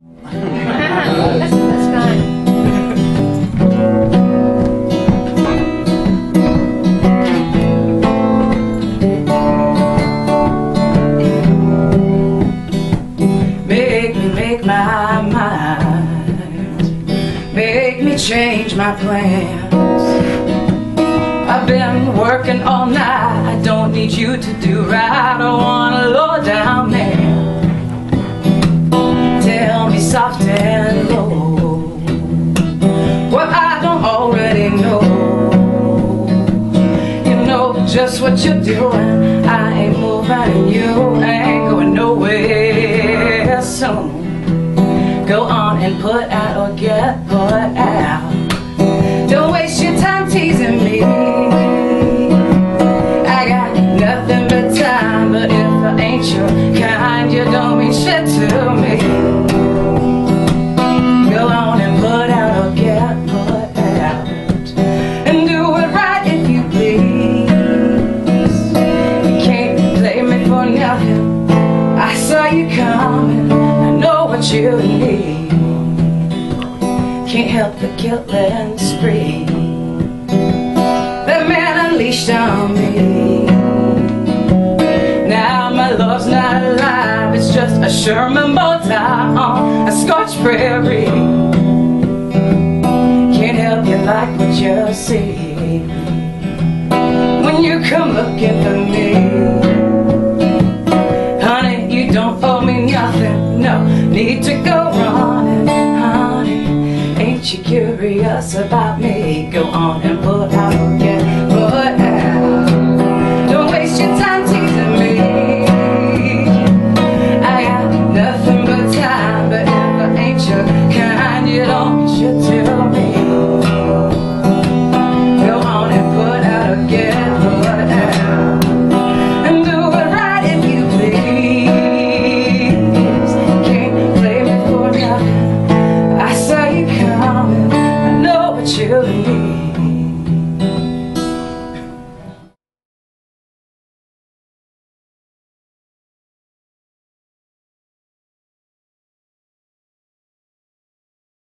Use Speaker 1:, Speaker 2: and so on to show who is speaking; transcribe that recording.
Speaker 1: that's, that's fine.
Speaker 2: Make me make my mind. Make me change my plans. I've been working all night. I don't need you to do right. I don't wanna lower down just what you're doing. I ain't moving, and you ain't going nowhere soon. Go on and put out or get put out. Don't waste your time teasing me. I got nothing but time, but if I ain't your kind, you don't mean shit to me. You need. Can't help the killing spree. That man unleashed on me. Now my love's not alive. It's just a Sherman bow tie on a Scotch prairie. Can't help you like what you see when you come looking for me. Need to go running, honey. Ain't you curious about me? Go on and put out your